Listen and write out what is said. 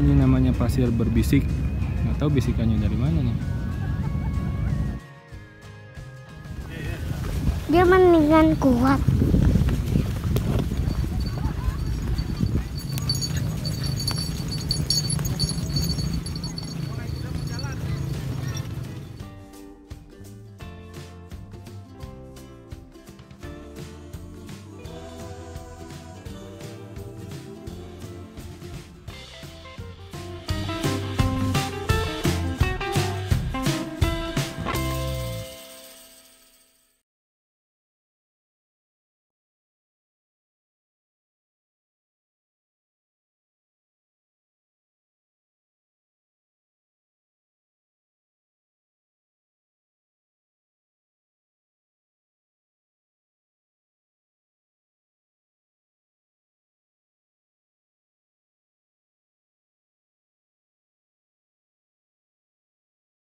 Ini namanya pasir berbisik. Nggak tahu bisikannya dari mana nih. Dia mendingan kuat.